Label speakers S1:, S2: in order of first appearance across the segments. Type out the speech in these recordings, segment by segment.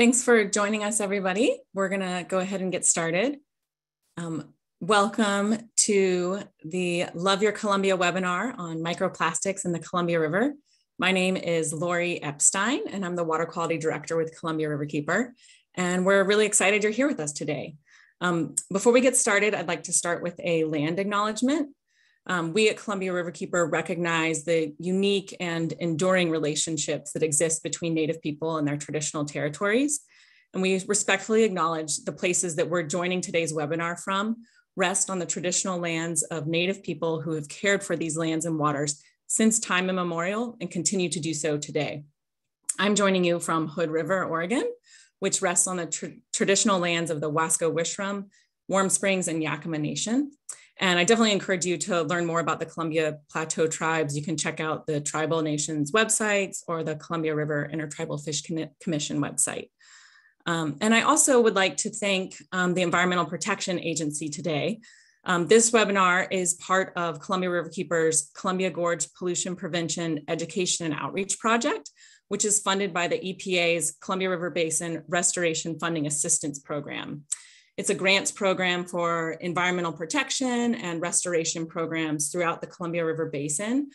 S1: Thanks for joining us, everybody. We're going to go ahead and get started. Um, welcome to the Love Your Columbia webinar on microplastics in the Columbia River. My name is Lori Epstein, and I'm the Water Quality Director with Columbia Riverkeeper. And we're really excited you're here with us today. Um, before we get started, I'd like to start with a land acknowledgement. Um, we at Columbia Riverkeeper recognize the unique and enduring relationships that exist between Native people and their traditional territories. And we respectfully acknowledge the places that we're joining today's webinar from rest on the traditional lands of Native people who have cared for these lands and waters since time immemorial and continue to do so today. I'm joining you from Hood River, Oregon, which rests on the tr traditional lands of the Wasco Wishram, Warm Springs, and Yakama Nation. And I definitely encourage you to learn more about the Columbia Plateau tribes. You can check out the Tribal Nations websites or the Columbia River Intertribal Fish Commission website. Um, and I also would like to thank um, the Environmental Protection Agency today. Um, this webinar is part of Columbia Riverkeeper's Columbia Gorge Pollution Prevention Education and Outreach Project, which is funded by the EPA's Columbia River Basin Restoration Funding Assistance Program. It's a grants program for environmental protection and restoration programs throughout the Columbia River Basin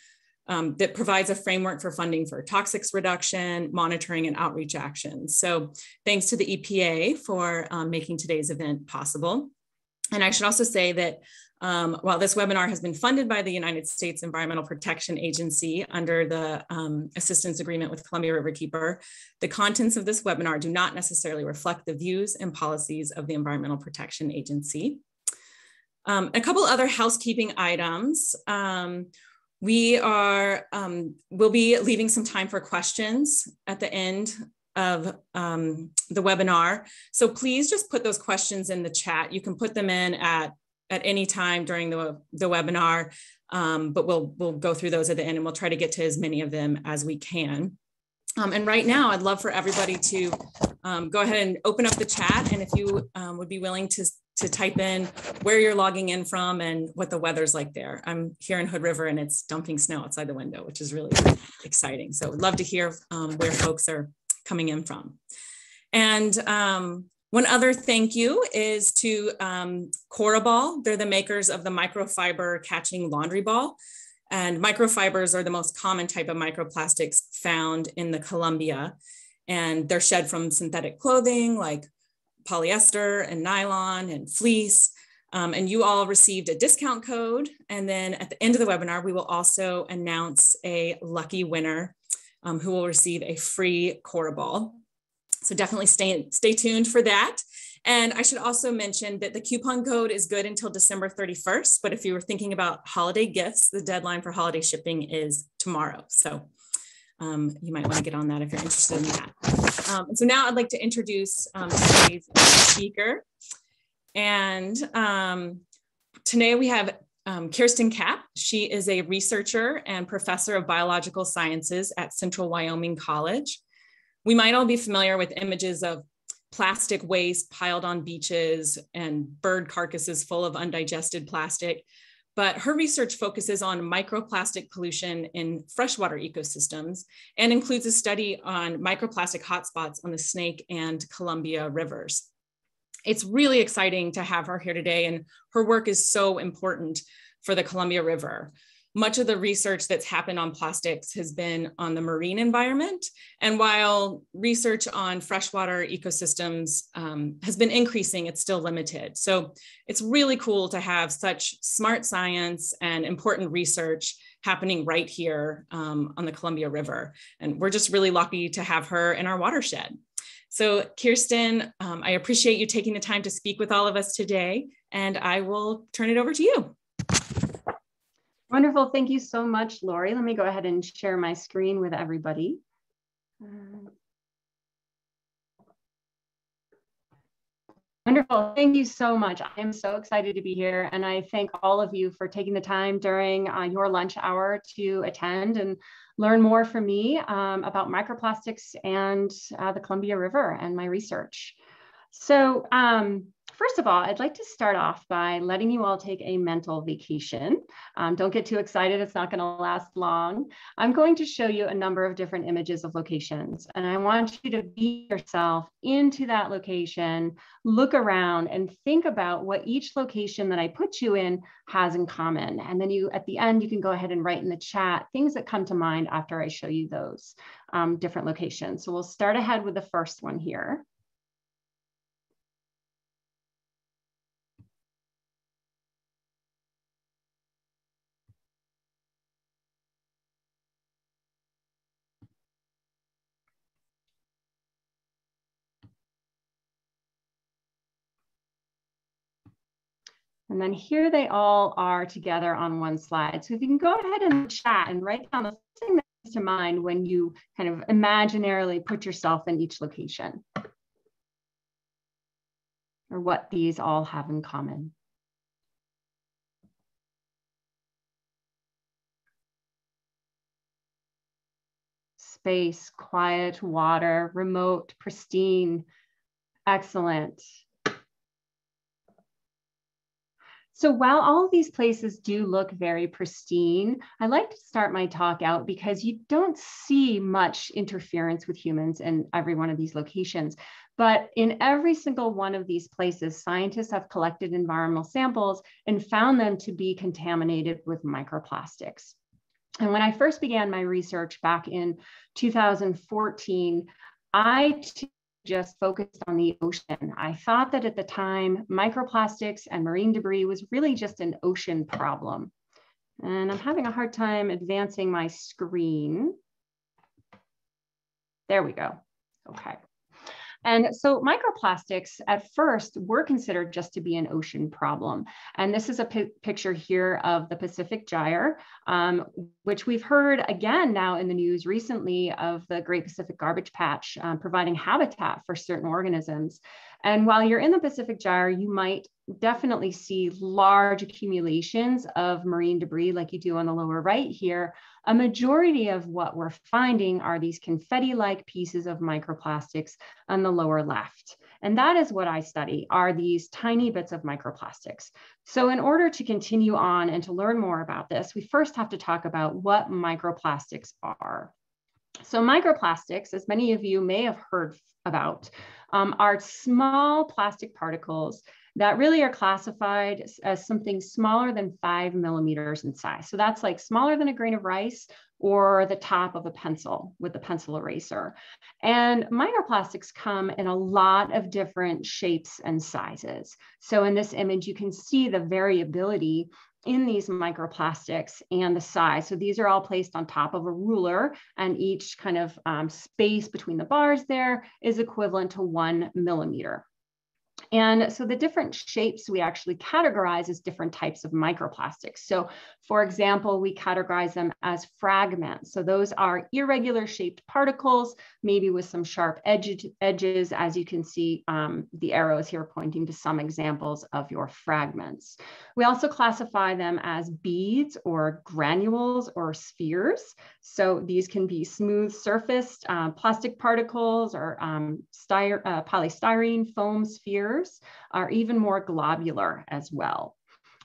S1: um, that provides a framework for funding for toxics reduction, monitoring, and outreach actions. So thanks to the EPA for um, making today's event possible. And I should also say that um, while this webinar has been funded by the United States Environmental Protection Agency under the um, assistance agreement with Columbia Riverkeeper, the contents of this webinar do not necessarily reflect the views and policies of the Environmental Protection Agency. Um, a couple other housekeeping items. Um, we are, um, we'll be leaving some time for questions at the end of um, the webinar. So please just put those questions in the chat. You can put them in at at any time during the, the webinar, um, but we'll, we'll go through those at the end and we'll try to get to as many of them as we can. Um, and right now, I'd love for everybody to um, go ahead and open up the chat. And if you um, would be willing to, to type in where you're logging in from and what the weather's like there. I'm here in Hood River and it's dumping snow outside the window, which is really exciting. So I'd love to hear um, where folks are coming in from. And um, one other thank you is to um, Cora Ball. They're the makers of the microfiber catching laundry ball. And microfibers are the most common type of microplastics found in the Columbia. And they're shed from synthetic clothing like polyester and nylon and fleece. Um, and you all received a discount code. And then at the end of the webinar, we will also announce a lucky winner um, who will receive a free Cora Ball. So definitely stay, stay tuned for that. And I should also mention that the coupon code is good until December 31st. But if you were thinking about holiday gifts, the deadline for holiday shipping is tomorrow. So um, you might want to get on that if you're interested in that. Um, so now I'd like to introduce um, today's speaker. And um, today we have um, Kirsten Kapp. She is a researcher and professor of biological sciences at Central Wyoming College. We might all be familiar with images of plastic waste piled on beaches and bird carcasses full of undigested plastic. But her research focuses on microplastic pollution in freshwater ecosystems and includes a study on microplastic hotspots on the Snake and Columbia rivers. It's really exciting to have her here today, and her work is so important for the Columbia River much of the research that's happened on plastics has been on the marine environment. And while research on freshwater ecosystems um, has been increasing, it's still limited. So it's really cool to have such smart science and important research happening right here um, on the Columbia River. And we're just really lucky to have her in our watershed. So Kirsten, um, I appreciate you taking the time to speak with all of us today, and I will turn it over to you.
S2: Wonderful. Thank you so much, Lori. Let me go ahead and share my screen with everybody. Wonderful. Thank you so much. I am so excited to be here. And I thank all of you for taking the time during uh, your lunch hour to attend and learn more from me um, about microplastics and uh, the Columbia River and my research. So um, First of all, I'd like to start off by letting you all take a mental vacation. Um, don't get too excited, it's not going to last long. I'm going to show you a number of different images of locations, and I want you to be yourself into that location, look around, and think about what each location that I put you in has in common. And then you, at the end, you can go ahead and write in the chat things that come to mind after I show you those um, different locations. So we'll start ahead with the first one here. And then here they all are together on one slide. So if you can go ahead and chat and write down the thing that comes to mind when you kind of imaginarily put yourself in each location. Or what these all have in common. Space, quiet, water, remote, pristine, excellent, So while all of these places do look very pristine, I like to start my talk out because you don't see much interference with humans in every one of these locations. But in every single one of these places, scientists have collected environmental samples and found them to be contaminated with microplastics. And when I first began my research back in 2014, I just focused on the ocean. I thought that at the time, microplastics and marine debris was really just an ocean problem. And I'm having a hard time advancing my screen. There we go. Okay. And so microplastics at first were considered just to be an ocean problem. And this is a picture here of the Pacific Gyre, um, which we've heard again now in the news recently of the Great Pacific Garbage Patch um, providing habitat for certain organisms. And while you're in the Pacific Gyre, you might definitely see large accumulations of marine debris like you do on the lower right here. A majority of what we're finding are these confetti-like pieces of microplastics on the lower left. And that is what I study, are these tiny bits of microplastics. So in order to continue on and to learn more about this, we first have to talk about what microplastics are. So microplastics, as many of you may have heard about, um, are small plastic particles that really are classified as something smaller than five millimeters in size. So that's like smaller than a grain of rice or the top of a pencil with a pencil eraser. And microplastics come in a lot of different shapes and sizes. So in this image, you can see the variability in these microplastics and the size. So these are all placed on top of a ruler and each kind of um, space between the bars there is equivalent to one millimeter. And so the different shapes we actually categorize as different types of microplastics. So for example, we categorize them as fragments. So those are irregular shaped particles, maybe with some sharp edge, edges, as you can see um, the arrows here pointing to some examples of your fragments. We also classify them as beads or granules or spheres. So these can be smooth surfaced uh, plastic particles or um, uh, polystyrene foam spheres are even more globular as well.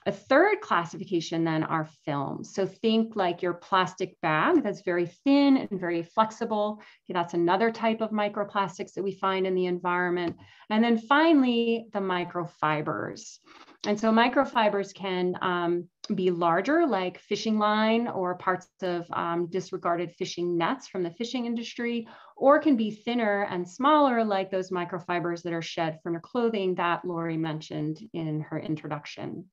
S2: A third classification then are films. So think like your plastic bag that's very thin and very flexible. Okay, that's another type of microplastics that we find in the environment. And then finally, the microfibers. And so microfibers can um, be larger, like fishing line or parts of um, disregarded fishing nets from the fishing industry, or can be thinner and smaller, like those microfibers that are shed from your clothing that Lori mentioned in her introduction.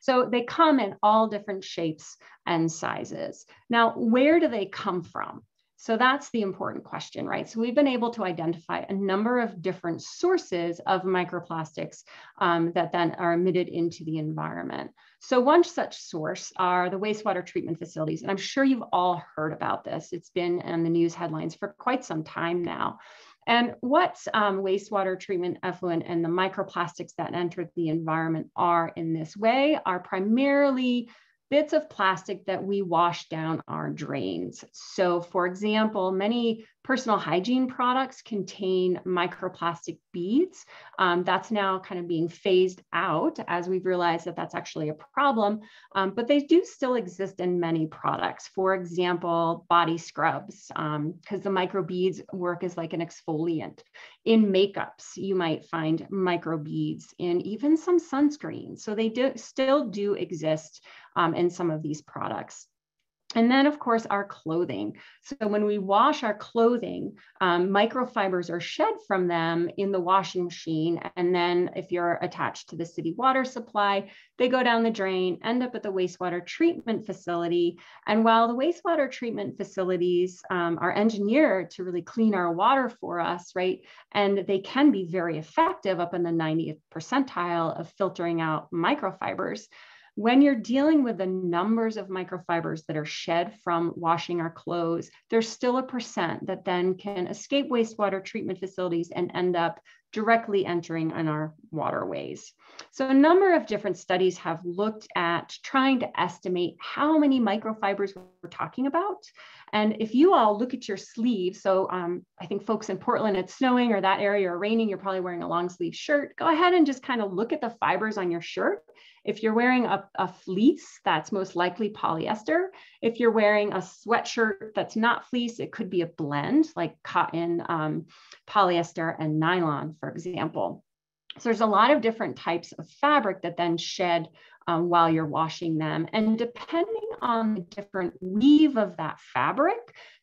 S2: So they come in all different shapes and sizes. Now, where do they come from? So that's the important question, right? So we've been able to identify a number of different sources of microplastics um, that then are emitted into the environment. So one such source are the wastewater treatment facilities. And I'm sure you've all heard about this. It's been in the news headlines for quite some time now. And what um, wastewater treatment effluent and the microplastics that enter the environment are in this way are primarily bits of plastic that we wash down our drains. So for example, many personal hygiene products contain microplastic beads. Um, that's now kind of being phased out as we've realized that that's actually a problem, um, but they do still exist in many products. For example, body scrubs, because um, the microbeads work as like an exfoliant. In makeups, you might find microbeads in even some sunscreen. So they do, still do exist um, in some of these products. And then, of course, our clothing. So when we wash our clothing, um, microfibers are shed from them in the washing machine. And then if you're attached to the city water supply, they go down the drain, end up at the wastewater treatment facility. And while the wastewater treatment facilities um, are engineered to really clean our water for us, right? And they can be very effective up in the 90th percentile of filtering out microfibers when you're dealing with the numbers of microfibers that are shed from washing our clothes, there's still a percent that then can escape wastewater treatment facilities and end up directly entering in our waterways. So a number of different studies have looked at trying to estimate how many microfibers we're talking about. And if you all look at your sleeve, so um, I think folks in Portland, it's snowing or that area or raining, you're probably wearing a long sleeve shirt. Go ahead and just kind of look at the fibers on your shirt if you're wearing a, a, fleece, that's most likely polyester. If you're wearing a sweatshirt that's not fleece, it could be a blend like cotton, um, polyester, and nylon, for example. So there's a lot of different types of fabric that then shed um, while you're washing them. And depending on the different weave of that fabric,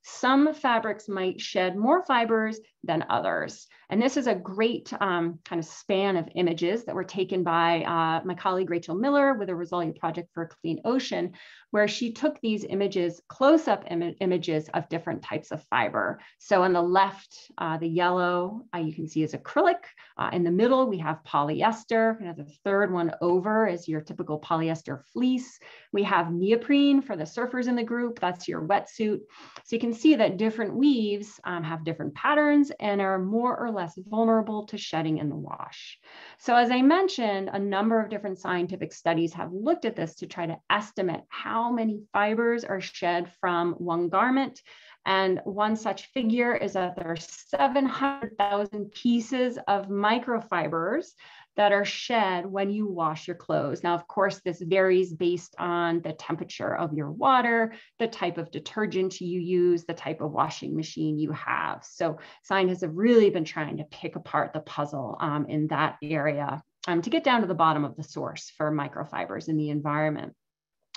S2: some fabrics might shed more fibers than others. And this is a great um, kind of span of images that were taken by uh, my colleague Rachel Miller with the Rozalia Project for a Clean Ocean, where she took these images, close-up Im images of different types of fiber. So on the left, uh, the yellow uh, you can see is acrylic. Uh, in the middle, we have polyester. And the third one over is your typical polyester fleece. We have neoprene for the surfers in the group. That's your wetsuit. So you can see that different weaves um, have different patterns and are more or less vulnerable to shedding in the wash. So as I mentioned, a number of different scientific studies have looked at this to try to estimate how many fibers are shed from one garment. And one such figure is that there are 700,000 pieces of microfibers that are shed when you wash your clothes. Now, of course, this varies based on the temperature of your water, the type of detergent you use, the type of washing machine you have. So scientists have really been trying to pick apart the puzzle um, in that area um, to get down to the bottom of the source for microfibers in the environment.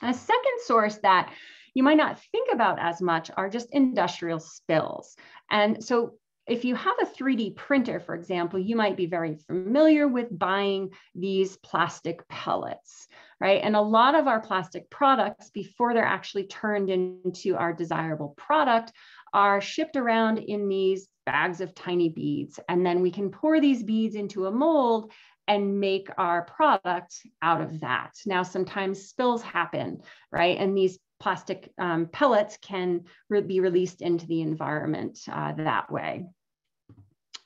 S2: A second source that you might not think about as much are just industrial spills. And so if you have a 3D printer, for example, you might be very familiar with buying these plastic pellets, right? And a lot of our plastic products, before they're actually turned into our desirable product, are shipped around in these bags of tiny beads. And then we can pour these beads into a mold and make our product out of that. Now, sometimes spills happen, right? And these plastic um, pellets can re be released into the environment uh, that way.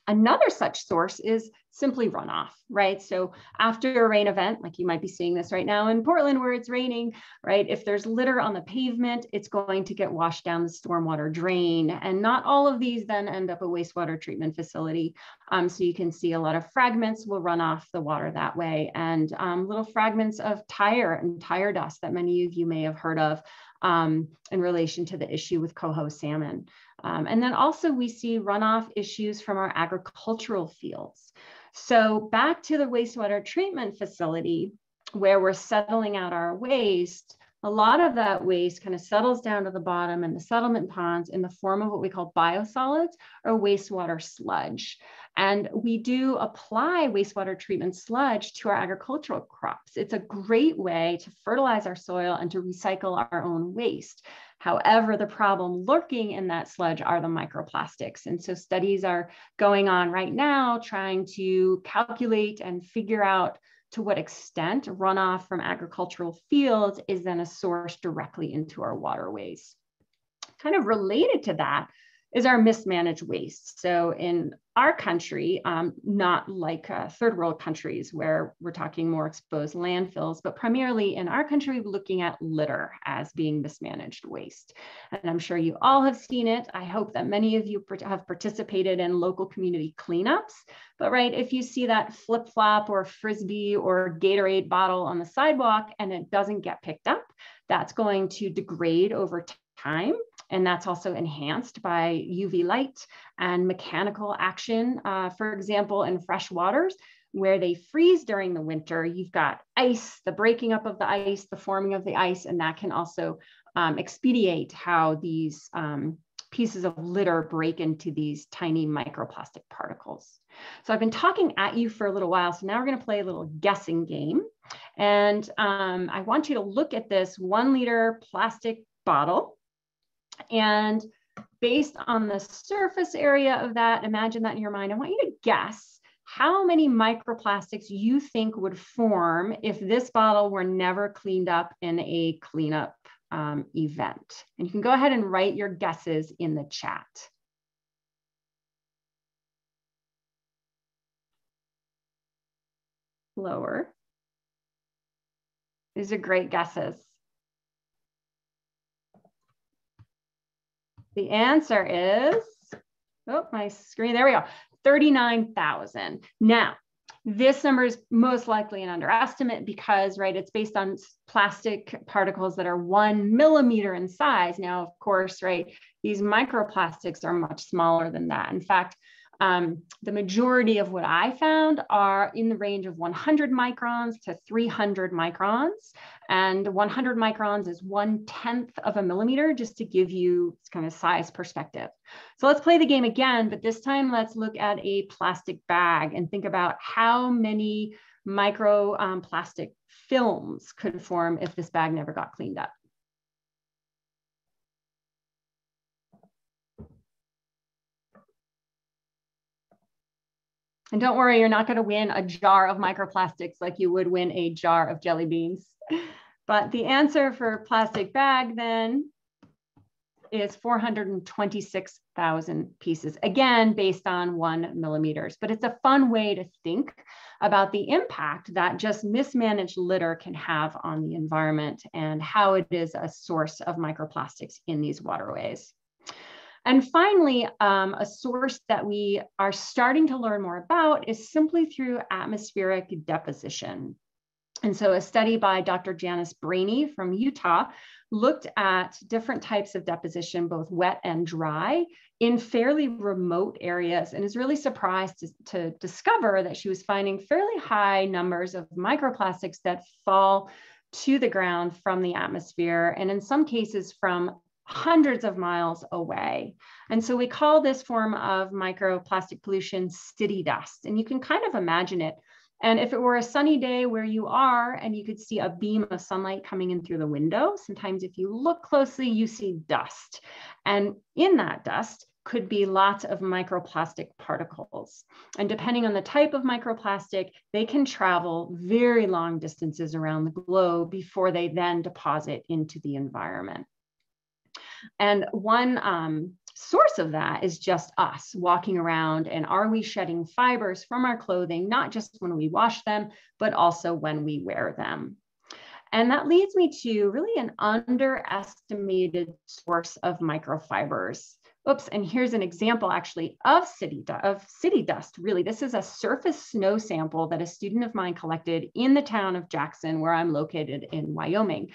S2: Another such source is simply runoff, right? So after a rain event, like you might be seeing this right now in Portland where it's raining, right? If there's litter on the pavement, it's going to get washed down the stormwater drain. And not all of these then end up a wastewater treatment facility. Um, so you can see a lot of fragments will run off the water that way and um, little fragments of tire and tire dust that many of you may have heard of um, in relation to the issue with coho salmon. Um, and then also we see runoff issues from our agricultural fields. So back to the wastewater treatment facility where we're settling out our waste, a lot of that waste kind of settles down to the bottom in the settlement ponds in the form of what we call biosolids or wastewater sludge. And we do apply wastewater treatment sludge to our agricultural crops. It's a great way to fertilize our soil and to recycle our own waste. However, the problem lurking in that sludge are the microplastics. And so studies are going on right now trying to calculate and figure out to what extent runoff from agricultural fields is then a source directly into our waterways. Kind of related to that is our mismanaged waste. So in our country, um, not like uh, third world countries where we're talking more exposed landfills, but primarily in our country, looking at litter as being mismanaged waste. And I'm sure you all have seen it. I hope that many of you have participated in local community cleanups. But right, if you see that flip flop or frisbee or Gatorade bottle on the sidewalk and it doesn't get picked up, that's going to degrade over time and that's also enhanced by UV light and mechanical action. Uh, for example, in fresh waters, where they freeze during the winter, you've got ice, the breaking up of the ice, the forming of the ice, and that can also um, expedite how these um, pieces of litter break into these tiny microplastic particles. So I've been talking at you for a little while, so now we're gonna play a little guessing game. And um, I want you to look at this one liter plastic bottle and based on the surface area of that, imagine that in your mind. I want you to guess how many microplastics you think would form if this bottle were never cleaned up in a cleanup um, event. And you can go ahead and write your guesses in the chat. Lower. These are great guesses. The answer is, oh, my screen, there we go, 39,000. Now, this number is most likely an underestimate because, right, it's based on plastic particles that are one millimeter in size. Now, of course, right, these microplastics are much smaller than that. In fact, um, the majority of what I found are in the range of 100 microns to 300 microns. And 100 microns is one tenth of a millimeter, just to give you kind of size perspective. So let's play the game again, but this time let's look at a plastic bag and think about how many micro um, plastic films could form if this bag never got cleaned up. And don't worry, you're not going to win a jar of microplastics like you would win a jar of jelly beans. But the answer for plastic bag then is 426,000 pieces, again, based on one millimeters. But it's a fun way to think about the impact that just mismanaged litter can have on the environment and how it is a source of microplastics in these waterways. And finally, um, a source that we are starting to learn more about is simply through atmospheric deposition. And so a study by Dr. Janice Brahney from Utah looked at different types of deposition, both wet and dry, in fairly remote areas and is really surprised to, to discover that she was finding fairly high numbers of microplastics that fall to the ground from the atmosphere, and in some cases from hundreds of miles away. And so we call this form of microplastic pollution city dust. And you can kind of imagine it. And if it were a sunny day where you are and you could see a beam of sunlight coming in through the window, sometimes if you look closely, you see dust. And in that dust, could be lots of microplastic particles. And depending on the type of microplastic, they can travel very long distances around the globe before they then deposit into the environment. And one um, source of that is just us walking around and are we shedding fibers from our clothing, not just when we wash them, but also when we wear them. And that leads me to really an underestimated source of microfibers. Oops, and here's an example actually of city, of city dust, really. This is a surface snow sample that a student of mine collected in the town of Jackson, where I'm located in Wyoming.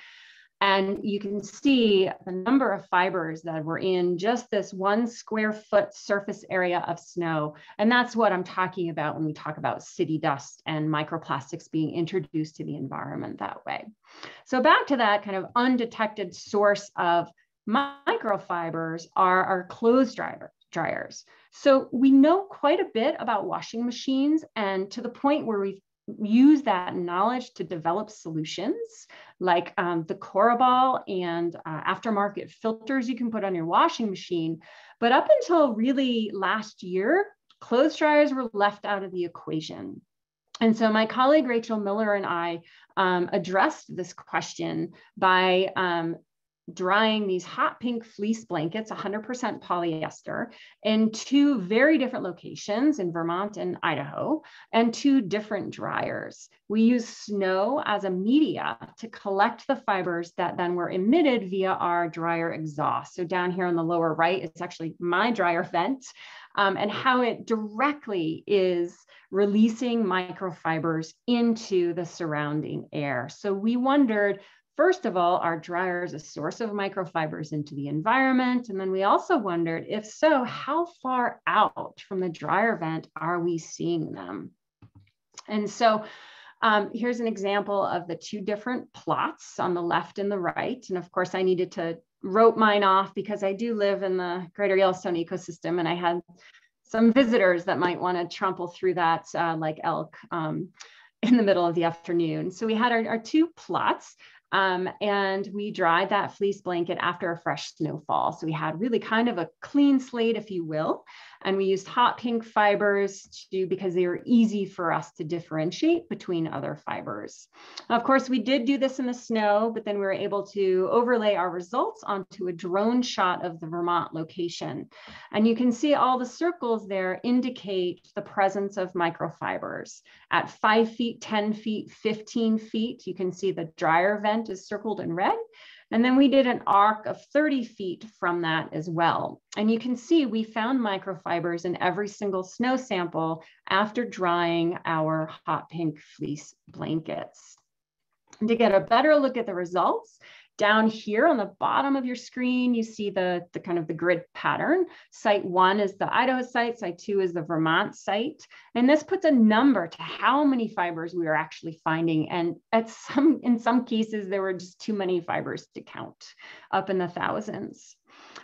S2: And you can see the number of fibers that were in just this one square foot surface area of snow. And that's what I'm talking about when we talk about city dust and microplastics being introduced to the environment that way. So back to that kind of undetected source of microfibers are our clothes dryer, dryers. So we know quite a bit about washing machines and to the point where we've use that knowledge to develop solutions like um, the Cora Ball and uh, aftermarket filters you can put on your washing machine. But up until really last year, clothes dryers were left out of the equation. And so my colleague Rachel Miller and I um, addressed this question by um, drying these hot pink fleece blankets, 100% polyester, in two very different locations in Vermont and Idaho, and two different dryers. We use snow as a media to collect the fibers that then were emitted via our dryer exhaust. So down here on the lower right, it's actually my dryer vent um, and how it directly is releasing microfibers into the surrounding air. So we wondered, first of all, are dryers a source of microfibers into the environment? And then we also wondered, if so, how far out from the dryer vent are we seeing them? And so um, here's an example of the two different plots on the left and the right. And of course, I needed to rope mine off because I do live in the greater Yellowstone ecosystem and I had some visitors that might want to trample through that uh, like elk um, in the middle of the afternoon. So we had our, our two plots um, and we dried that fleece blanket after a fresh snowfall. So we had really kind of a clean slate, if you will. And we used hot pink fibers to, because they were easy for us to differentiate between other fibers. Of course, we did do this in the snow, but then we were able to overlay our results onto a drone shot of the Vermont location. And you can see all the circles there indicate the presence of microfibers. At five feet, 10 feet, 15 feet, you can see the dryer vent is circled in red. And then we did an arc of 30 feet from that as well. And you can see we found microfibers in every single snow sample after drying our hot pink fleece blankets. And to get a better look at the results, down here on the bottom of your screen, you see the, the kind of the grid pattern. Site one is the Idaho site, site two is the Vermont site. And this puts a number to how many fibers we are actually finding. And at some, in some cases, there were just too many fibers to count up in the thousands.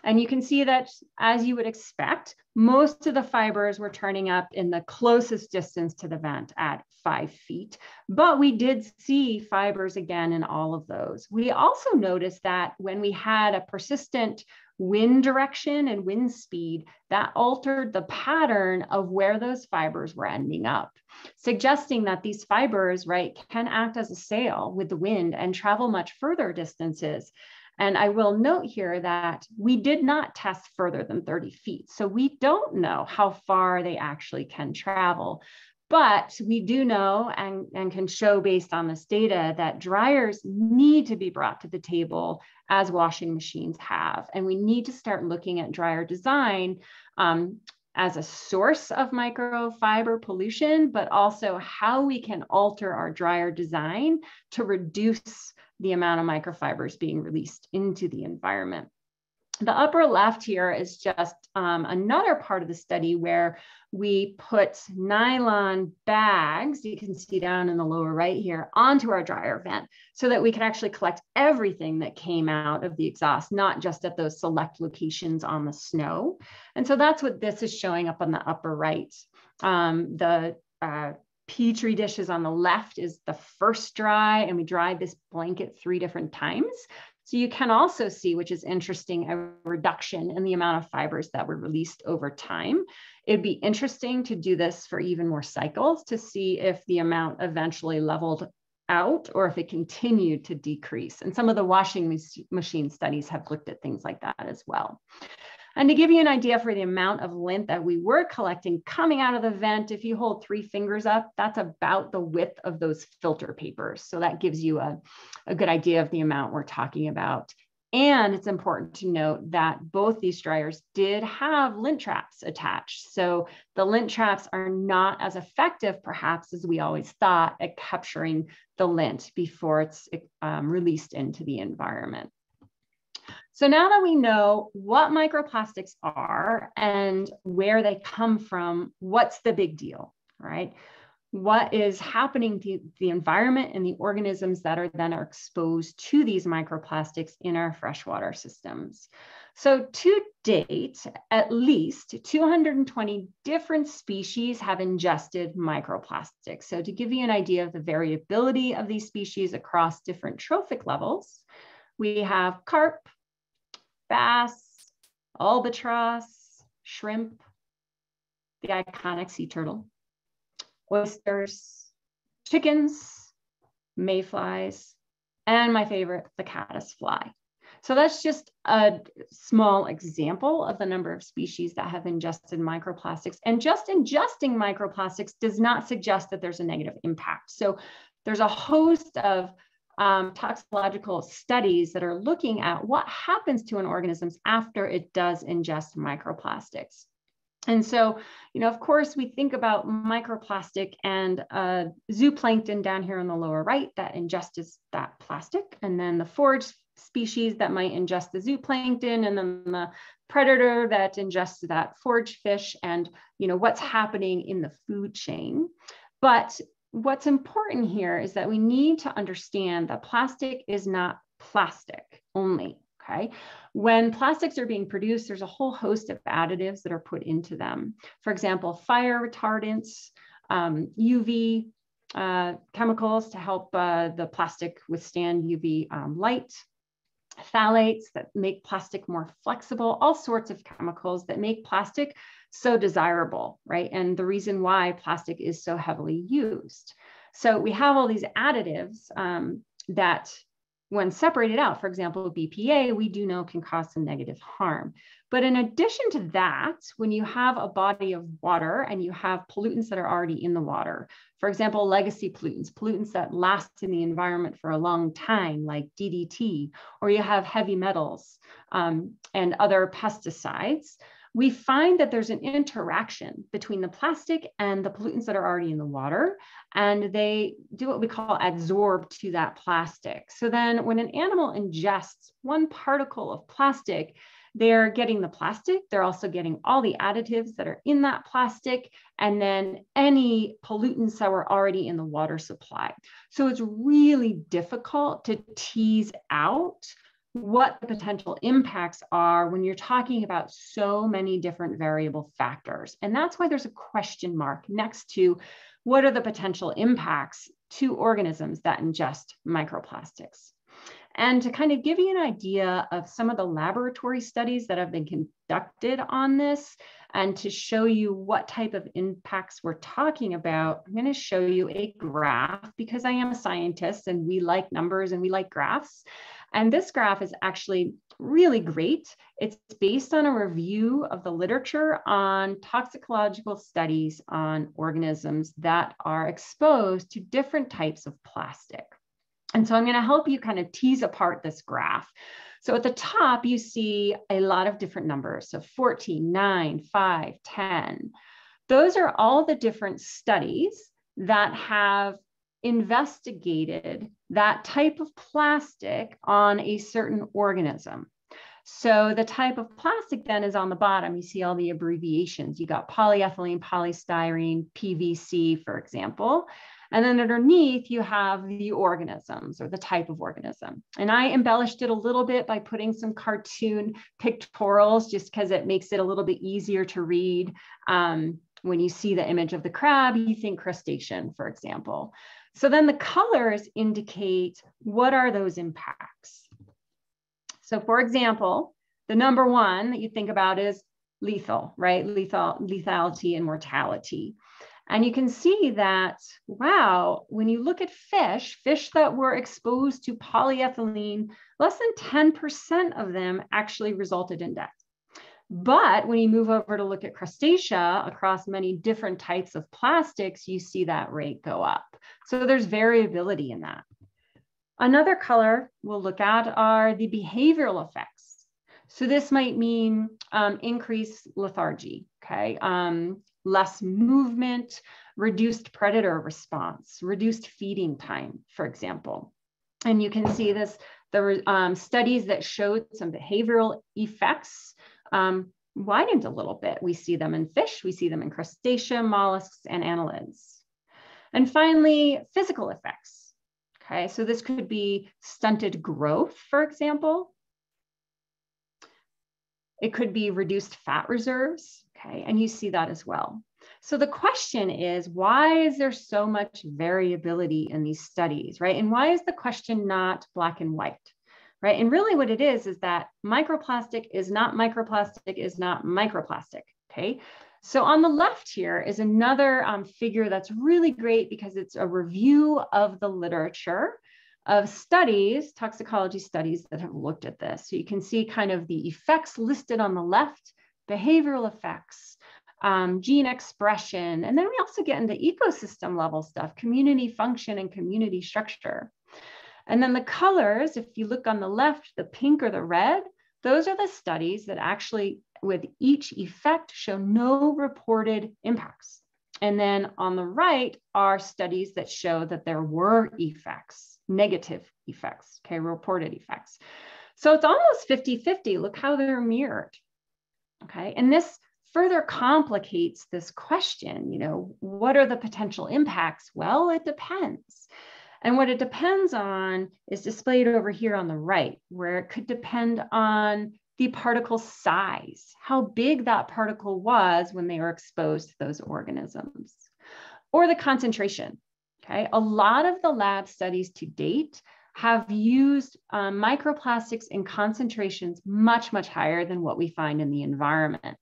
S2: And you can see that as you would expect, most of the fibers were turning up in the closest distance to the vent at five feet, but we did see fibers again in all of those. We also noticed that when we had a persistent wind direction and wind speed, that altered the pattern of where those fibers were ending up, suggesting that these fibers, right, can act as a sail with the wind and travel much further distances and I will note here that we did not test further than 30 feet. So we don't know how far they actually can travel. But we do know and, and can show based on this data that dryers need to be brought to the table as washing machines have. And we need to start looking at dryer design um, as a source of microfiber pollution, but also how we can alter our dryer design to reduce the amount of microfibers being released into the environment. The upper left here is just um, another part of the study where we put nylon bags, you can see down in the lower right here, onto our dryer vent so that we could actually collect everything that came out of the exhaust, not just at those select locations on the snow. And so that's what this is showing up on the upper right. Um, the uh, petri dishes on the left is the first dry, and we dried this blanket three different times. So you can also see, which is interesting, a reduction in the amount of fibers that were released over time. It'd be interesting to do this for even more cycles to see if the amount eventually leveled out or if it continued to decrease. And some of the washing machine studies have looked at things like that as well. And to give you an idea for the amount of lint that we were collecting coming out of the vent, if you hold three fingers up, that's about the width of those filter papers. So that gives you a, a good idea of the amount we're talking about. And it's important to note that both these dryers did have lint traps attached. So the lint traps are not as effective, perhaps, as we always thought at capturing the lint before it's um, released into the environment. So now that we know what microplastics are and where they come from, what's the big deal, right? What is happening to the environment and the organisms that are then are exposed to these microplastics in our freshwater systems. So to date, at least 220 different species have ingested microplastics. So to give you an idea of the variability of these species across different trophic levels, we have carp, bass, albatross, shrimp, the iconic sea turtle, oysters, chickens, mayflies, and my favorite, the caddis fly. So that's just a small example of the number of species that have ingested microplastics. And just ingesting microplastics does not suggest that there's a negative impact. So there's a host of um, toxicological studies that are looking at what happens to an organism after it does ingest microplastics. And so, you know, of course, we think about microplastic and uh, zooplankton down here on the lower right that ingests that plastic, and then the forage species that might ingest the zooplankton, and then the predator that ingests that forage fish, and you know what's happening in the food chain. But what's important here is that we need to understand that plastic is not plastic only. Okay. When plastics are being produced, there's a whole host of additives that are put into them. For example, fire retardants, um, UV uh, chemicals to help uh, the plastic withstand UV um, light, phthalates that make plastic more flexible, all sorts of chemicals that make plastic so desirable, right? And the reason why plastic is so heavily used. So we have all these additives um, that when separated out, for example, BPA, we do know can cause some negative harm. But in addition to that, when you have a body of water and you have pollutants that are already in the water, for example, legacy pollutants, pollutants that last in the environment for a long time, like DDT, or you have heavy metals um, and other pesticides, we find that there's an interaction between the plastic and the pollutants that are already in the water, and they do what we call adsorb to that plastic. So then when an animal ingests one particle of plastic, they're getting the plastic, they're also getting all the additives that are in that plastic, and then any pollutants that were already in the water supply. So it's really difficult to tease out what the potential impacts are when you're talking about so many different variable factors. And that's why there's a question mark next to what are the potential impacts to organisms that ingest microplastics. And to kind of give you an idea of some of the laboratory studies that have been conducted on this, and to show you what type of impacts we're talking about, I'm going to show you a graph because I am a scientist and we like numbers and we like graphs. And this graph is actually really great. It's based on a review of the literature on toxicological studies on organisms that are exposed to different types of plastic. And so I'm going to help you kind of tease apart this graph. So at the top, you see a lot of different numbers. So 14, 9, 5, 10. Those are all the different studies that have investigated that type of plastic on a certain organism. So the type of plastic then is on the bottom. You see all the abbreviations. You got polyethylene, polystyrene, PVC, for example. And then underneath, you have the organisms or the type of organism. And I embellished it a little bit by putting some cartoon pictorials just because it makes it a little bit easier to read. Um, when you see the image of the crab, you think crustacean, for example. So then the colors indicate what are those impacts. So for example, the number one that you think about is lethal, right? Lethal, lethality and mortality. And you can see that, wow, when you look at fish, fish that were exposed to polyethylene, less than 10% of them actually resulted in death. But when you move over to look at crustacea across many different types of plastics, you see that rate go up. So there's variability in that. Another color we'll look at are the behavioral effects. So this might mean um, increased lethargy, okay? Um, less movement, reduced predator response, reduced feeding time, for example. And you can see this, the um, studies that showed some behavioral effects um, widened a little bit. We see them in fish, we see them in crustacea, mollusks, and annelids. And finally, physical effects. Okay, so this could be stunted growth, for example. It could be reduced fat reserves, okay, and you see that as well. So the question is, why is there so much variability in these studies, right? And why is the question not black and white? Right? And really what it is, is that microplastic is not microplastic is not microplastic, okay? So on the left here is another um, figure that's really great because it's a review of the literature of studies, toxicology studies that have looked at this. So you can see kind of the effects listed on the left, behavioral effects, um, gene expression, and then we also get into ecosystem level stuff, community function and community structure. And then the colors, if you look on the left, the pink or the red, those are the studies that actually, with each effect, show no reported impacts. And then on the right are studies that show that there were effects, negative effects, okay, reported effects. So it's almost 50 50. Look how they're mirrored. Okay. And this further complicates this question you know, what are the potential impacts? Well, it depends. And what it depends on is displayed over here on the right, where it could depend on the particle size, how big that particle was when they were exposed to those organisms, or the concentration. Okay, a lot of the lab studies to date have used um, microplastics in concentrations much, much higher than what we find in the environment,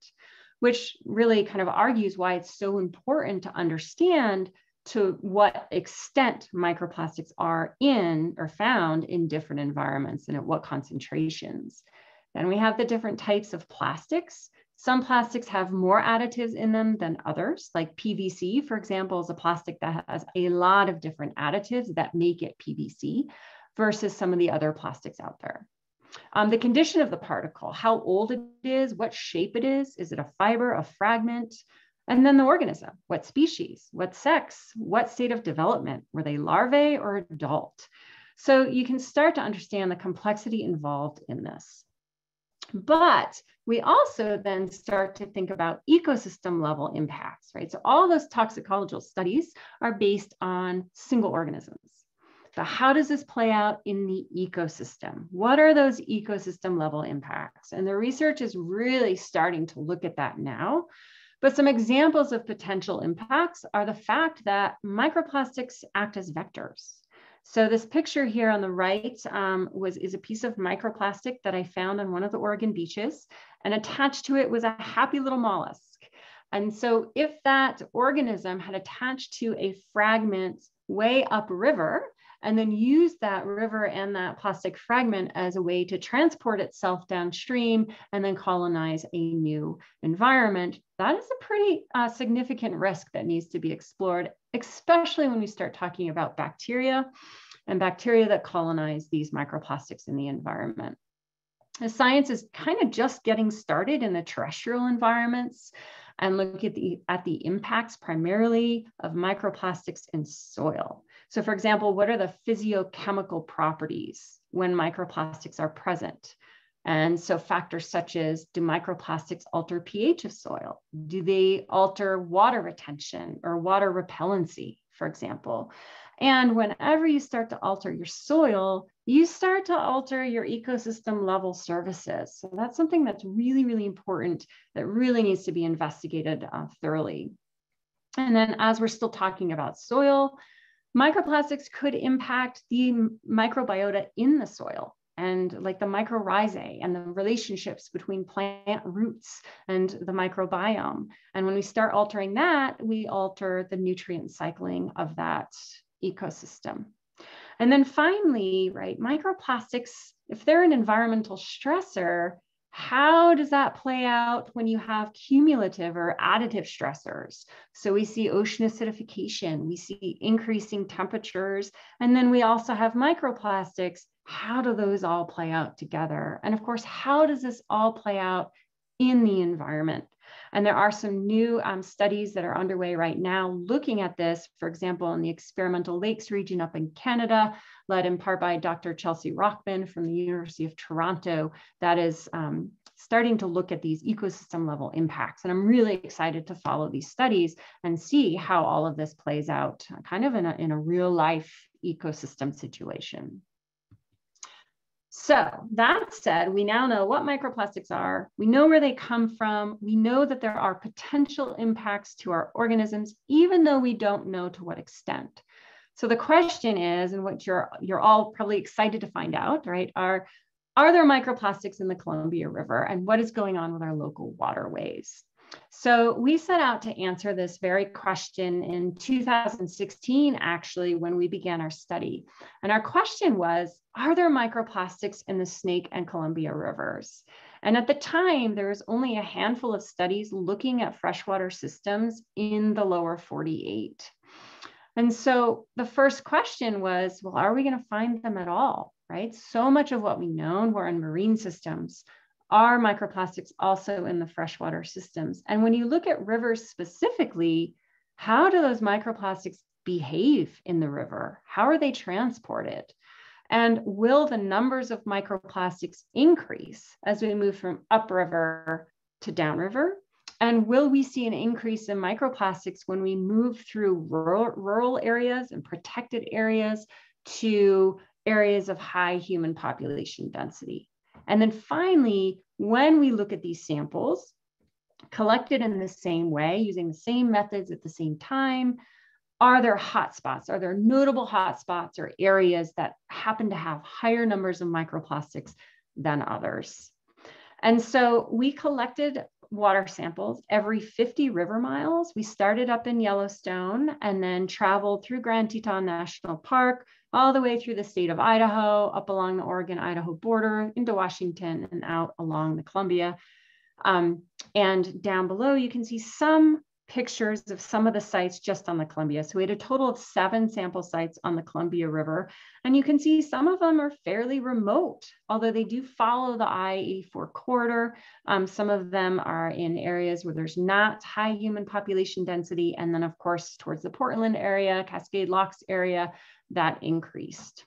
S2: which really kind of argues why it's so important to understand to what extent microplastics are in or found in different environments and at what concentrations. Then we have the different types of plastics. Some plastics have more additives in them than others, like PVC, for example, is a plastic that has a lot of different additives that make it PVC versus some of the other plastics out there. Um, the condition of the particle, how old it is, what shape it is, is it a fiber, a fragment? And then the organism, what species, what sex, what state of development, were they larvae or adult? So you can start to understand the complexity involved in this. But we also then start to think about ecosystem level impacts, right? So all those toxicological studies are based on single organisms. So how does this play out in the ecosystem? What are those ecosystem level impacts? And the research is really starting to look at that now. But some examples of potential impacts are the fact that microplastics act as vectors. So this picture here on the right um, was is a piece of microplastic that I found on one of the Oregon beaches, and attached to it was a happy little mollusk. And so if that organism had attached to a fragment way upriver, and then use that river and that plastic fragment as a way to transport itself downstream and then colonize a new environment, that is a pretty uh, significant risk that needs to be explored, especially when we start talking about bacteria and bacteria that colonize these microplastics in the environment. The science is kind of just getting started in the terrestrial environments and look at the, at the impacts primarily of microplastics in soil. So for example, what are the physiochemical properties when microplastics are present? And so factors such as do microplastics alter pH of soil? Do they alter water retention or water repellency, for example? And whenever you start to alter your soil, you start to alter your ecosystem level services. So that's something that's really, really important that really needs to be investigated uh, thoroughly. And then as we're still talking about soil, microplastics could impact the microbiota in the soil and like the mycorrhizae and the relationships between plant roots and the microbiome. And when we start altering that, we alter the nutrient cycling of that ecosystem. And then finally, right, microplastics, if they're an environmental stressor, how does that play out when you have cumulative or additive stressors? So we see ocean acidification, we see increasing temperatures, and then we also have microplastics. How do those all play out together? And of course, how does this all play out in the environment? And there are some new um, studies that are underway right now looking at this, for example, in the experimental lakes region up in Canada, led in part by Dr. Chelsea Rochman from the University of Toronto, that is um, starting to look at these ecosystem level impacts. And I'm really excited to follow these studies and see how all of this plays out kind of in a, in a real life ecosystem situation. So that said, we now know what microplastics are. We know where they come from. We know that there are potential impacts to our organisms, even though we don't know to what extent. So the question is, and what you're you're all probably excited to find out, right? Are are there microplastics in the Columbia River, and what is going on with our local waterways? So we set out to answer this very question in 2016, actually, when we began our study. And our question was, are there microplastics in the Snake and Columbia rivers? And at the time, there was only a handful of studies looking at freshwater systems in the lower 48. And so the first question was, well, are we going to find them at all? Right? So much of what we know were in marine systems are microplastics also in the freshwater systems? And when you look at rivers specifically, how do those microplastics behave in the river? How are they transported? And will the numbers of microplastics increase as we move from upriver to downriver? And will we see an increase in microplastics when we move through rural, rural areas and protected areas to areas of high human population density? And then finally, when we look at these samples, collected in the same way, using the same methods at the same time, are there hotspots? Are there notable hotspots or areas that happen to have higher numbers of microplastics than others? And so we collected water samples every 50 river miles. We started up in Yellowstone and then traveled through Grand Teton National Park, all the way through the state of Idaho, up along the Oregon Idaho border into Washington and out along the Columbia. Um, and down below, you can see some pictures of some of the sites just on the Columbia. So we had a total of seven sample sites on the Columbia River. And you can see some of them are fairly remote, although they do follow the I-84 corridor. Um, some of them are in areas where there's not high human population density. And then of course, towards the Portland area, Cascade Locks area, that increased.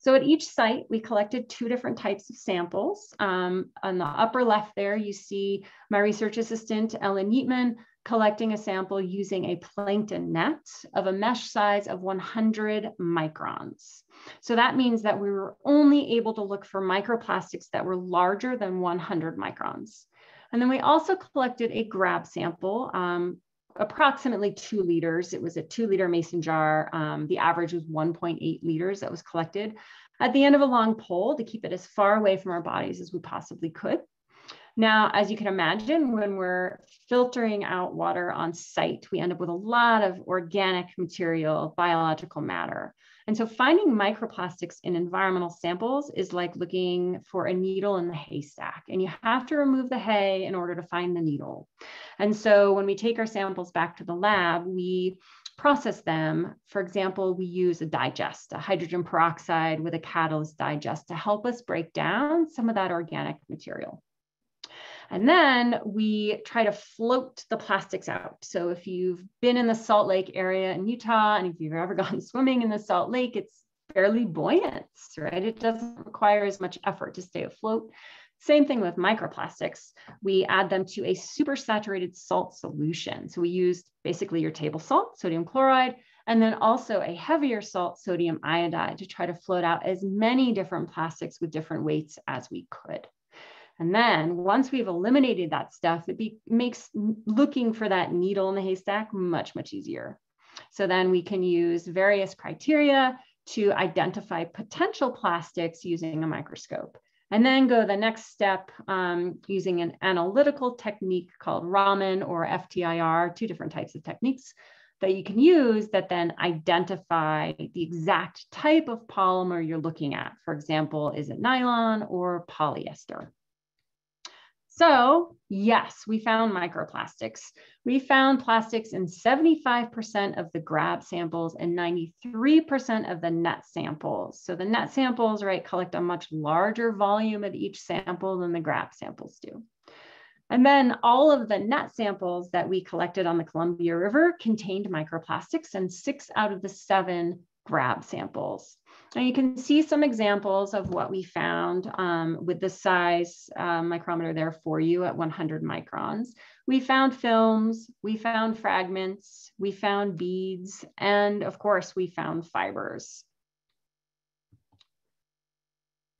S2: So at each site, we collected two different types of samples. Um, on the upper left there, you see my research assistant, Ellen Yeatman, collecting a sample using a plankton net of a mesh size of 100 microns. So that means that we were only able to look for microplastics that were larger than 100 microns. And then we also collected a grab sample um, approximately two liters. It was a two liter mason jar. Um, the average was 1.8 liters that was collected at the end of a long pole to keep it as far away from our bodies as we possibly could. Now, as you can imagine, when we're filtering out water on site, we end up with a lot of organic material, biological matter. And so finding microplastics in environmental samples is like looking for a needle in the haystack. And you have to remove the hay in order to find the needle. And so when we take our samples back to the lab, we process them. For example, we use a digest, a hydrogen peroxide with a catalyst digest to help us break down some of that organic material. And then we try to float the plastics out. So if you've been in the Salt Lake area in Utah, and if you've ever gone swimming in the Salt Lake, it's fairly buoyant, right? It doesn't require as much effort to stay afloat. Same thing with microplastics. We add them to a supersaturated salt solution. So we used basically your table salt, sodium chloride, and then also a heavier salt, sodium iodide, to try to float out as many different plastics with different weights as we could. And then once we've eliminated that stuff, it be, makes looking for that needle in the haystack much, much easier. So then we can use various criteria to identify potential plastics using a microscope. And then go the next step um, using an analytical technique called Raman or FTIR, two different types of techniques that you can use that then identify the exact type of polymer you're looking at. For example, is it nylon or polyester? So yes, we found microplastics. We found plastics in 75% of the grab samples and 93% of the net samples. So the net samples, right, collect a much larger volume of each sample than the grab samples do. And then all of the net samples that we collected on the Columbia River contained microplastics and six out of the seven grab samples. And you can see some examples of what we found um, with the size uh, micrometer there for you at 100 microns. We found films, we found fragments, we found beads, and of course we found fibers.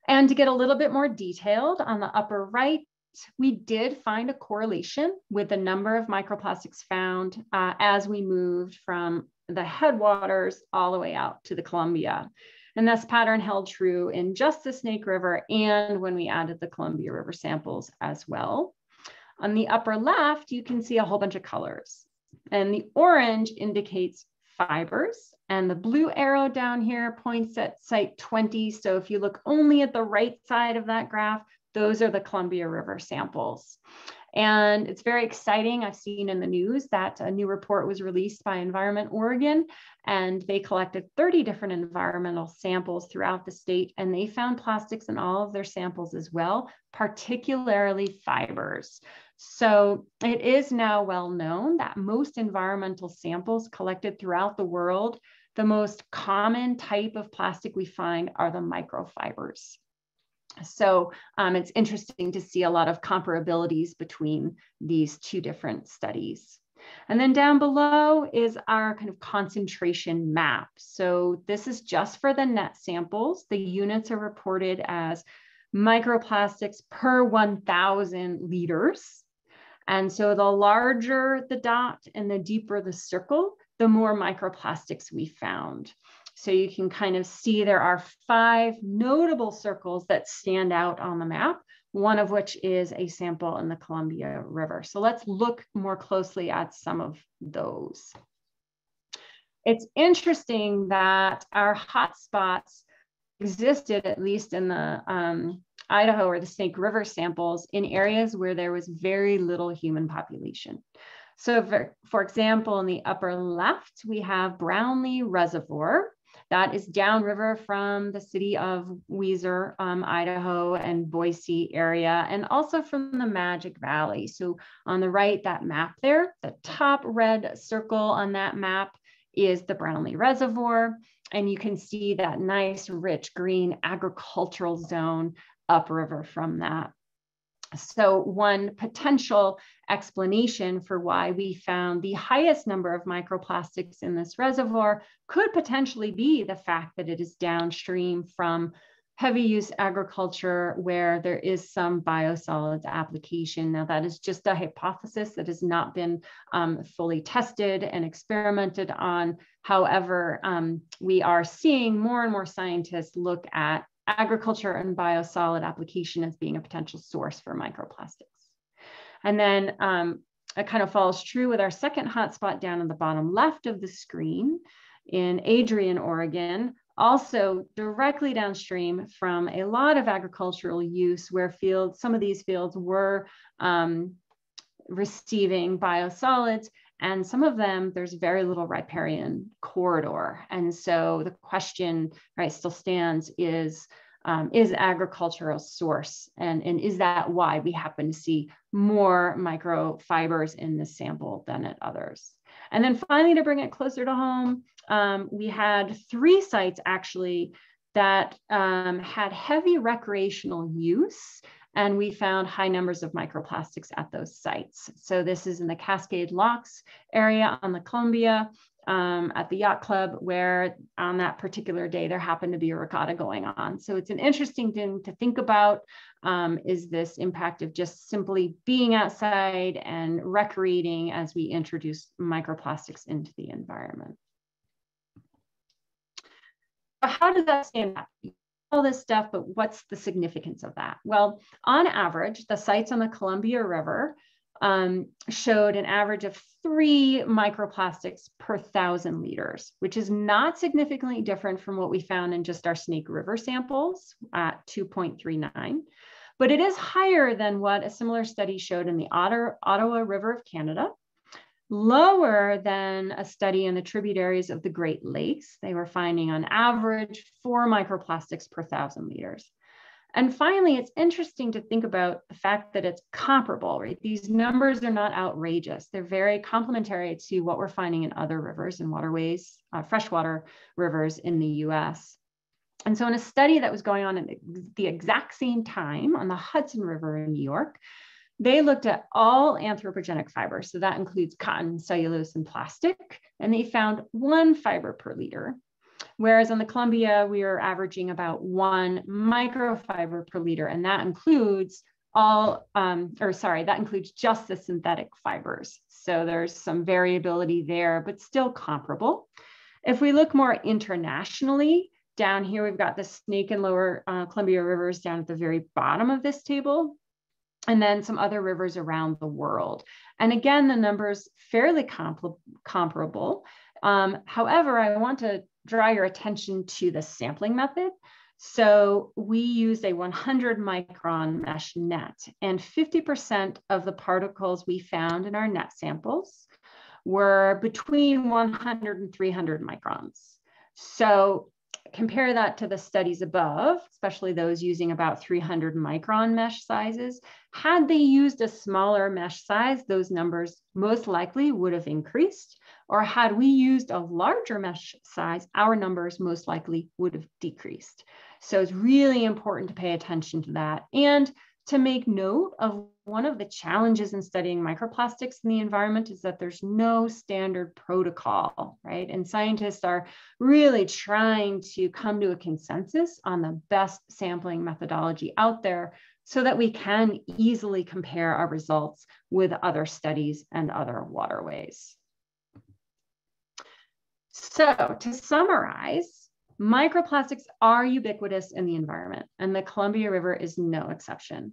S2: And to get a little bit more detailed on the upper right, we did find a correlation with the number of microplastics found uh, as we moved from the headwaters all the way out to the Columbia. And this pattern held true in just the Snake River and when we added the Columbia River samples as well. On the upper left, you can see a whole bunch of colors. And the orange indicates fibers. And the blue arrow down here points at site 20. So if you look only at the right side of that graph, those are the Columbia River samples. And it's very exciting. I've seen in the news that a new report was released by Environment Oregon, and they collected 30 different environmental samples throughout the state, and they found plastics in all of their samples as well, particularly fibers. So it is now well known that most environmental samples collected throughout the world, the most common type of plastic we find are the microfibers. So um, it's interesting to see a lot of comparabilities between these two different studies. And then down below is our kind of concentration map. So this is just for the net samples. The units are reported as microplastics per 1,000 liters. And so the larger the dot and the deeper the circle, the more microplastics we found. So you can kind of see there are five notable circles that stand out on the map, one of which is a sample in the Columbia River. So let's look more closely at some of those. It's interesting that our hotspots existed, at least in the um, Idaho or the Snake River samples in areas where there was very little human population. So for, for example, in the upper left, we have Brownlee Reservoir. That is downriver from the city of Weiser, um, Idaho and Boise area, and also from the Magic Valley. So on the right, that map there, the top red circle on that map is the Brownlee Reservoir. And you can see that nice, rich green agricultural zone upriver from that. So one potential explanation for why we found the highest number of microplastics in this reservoir could potentially be the fact that it is downstream from heavy use agriculture where there is some biosolids application. Now that is just a hypothesis that has not been um, fully tested and experimented on. However, um, we are seeing more and more scientists look at agriculture and biosolid application as being a potential source for microplastics. And then um, it kind of follows true with our second hotspot down in the bottom left of the screen in Adrian, Oregon, also directly downstream from a lot of agricultural use where fields, some of these fields were um, receiving biosolids and some of them, there's very little riparian corridor. And so the question, right, still stands is, um, is agricultural source? And, and is that why we happen to see more microfibers in this sample than at others? And then finally, to bring it closer to home, um, we had three sites actually that um, had heavy recreational use and we found high numbers of microplastics at those sites. So this is in the Cascade Locks area on the Columbia um, at the yacht club where on that particular day there happened to be a regatta going on. So it's an interesting thing to think about um, is this impact of just simply being outside and recreating as we introduce microplastics into the environment. But How does that stand up? All this stuff, but what's the significance of that? Well, on average, the sites on the Columbia River um, showed an average of three microplastics per thousand liters, which is not significantly different from what we found in just our Snake River samples at 2.39. But it is higher than what a similar study showed in the Ottawa River of Canada lower than a study in the tributaries of the Great Lakes. They were finding on average four microplastics per thousand liters. And finally, it's interesting to think about the fact that it's comparable, right? These numbers are not outrageous. They're very complementary to what we're finding in other rivers and waterways, uh, freshwater rivers in the US. And so in a study that was going on at the exact same time on the Hudson River in New York, they looked at all anthropogenic fibers. So that includes cotton, cellulose, and plastic. And they found one fiber per liter. Whereas on the Columbia, we are averaging about one microfiber per liter. And that includes all, um, or sorry, that includes just the synthetic fibers. So there's some variability there, but still comparable. If we look more internationally, down here, we've got the Snake and Lower uh, Columbia rivers down at the very bottom of this table. And then some other rivers around the world. And again, the numbers fairly comp comparable. Um, however, I want to draw your attention to the sampling method. So we used a 100 micron mesh net and 50% of the particles we found in our net samples were between 100 and 300 microns. So compare that to the studies above, especially those using about 300 micron mesh sizes. Had they used a smaller mesh size, those numbers most likely would have increased. Or had we used a larger mesh size, our numbers most likely would have decreased. So it's really important to pay attention to that. And to make note of one of the challenges in studying microplastics in the environment is that there's no standard protocol, right? And scientists are really trying to come to a consensus on the best sampling methodology out there so that we can easily compare our results with other studies and other waterways. So to summarize, Microplastics are ubiquitous in the environment, and the Columbia River is no exception.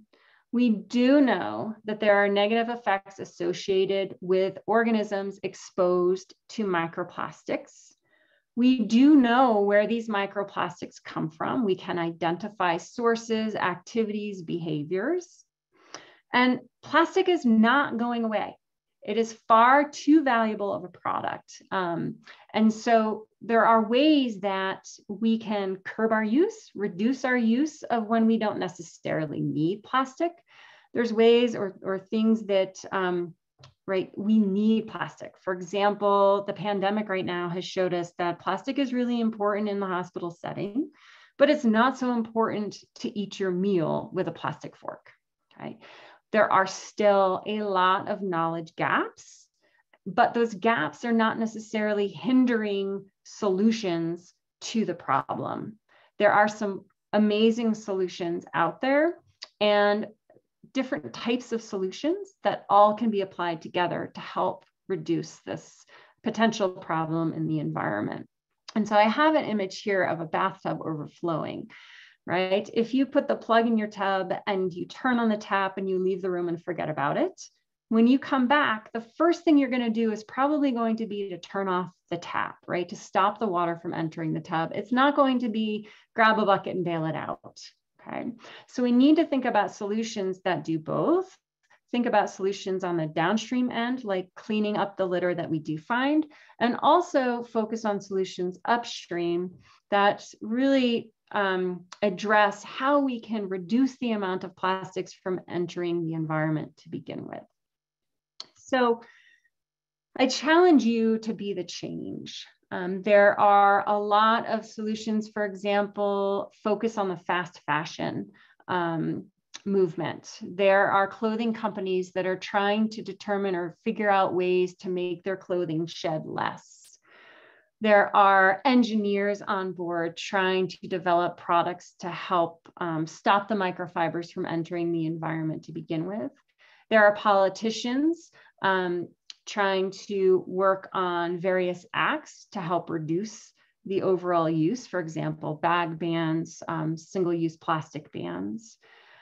S2: We do know that there are negative effects associated with organisms exposed to microplastics. We do know where these microplastics come from. We can identify sources, activities, behaviors. And plastic is not going away. It is far too valuable of a product. Um, and so there are ways that we can curb our use, reduce our use of when we don't necessarily need plastic. There's ways or, or things that, um, right, we need plastic. For example, the pandemic right now has showed us that plastic is really important in the hospital setting, but it's not so important to eat your meal with a plastic fork, okay? There are still a lot of knowledge gaps, but those gaps are not necessarily hindering solutions to the problem. There are some amazing solutions out there and different types of solutions that all can be applied together to help reduce this potential problem in the environment. And so I have an image here of a bathtub overflowing right? If you put the plug in your tub and you turn on the tap and you leave the room and forget about it, when you come back, the first thing you're going to do is probably going to be to turn off the tap, right? To stop the water from entering the tub. It's not going to be grab a bucket and bail it out. Okay. So we need to think about solutions that do both. Think about solutions on the downstream end, like cleaning up the litter that we do find, and also focus on solutions upstream that really um, address how we can reduce the amount of plastics from entering the environment to begin with. So I challenge you to be the change. Um, there are a lot of solutions, for example, focus on the fast fashion um, movement. There are clothing companies that are trying to determine or figure out ways to make their clothing shed less. There are engineers on board trying to develop products to help um, stop the microfibers from entering the environment to begin with. There are politicians um, trying to work on various acts to help reduce the overall use, for example, bag bans, um, single-use plastic bans.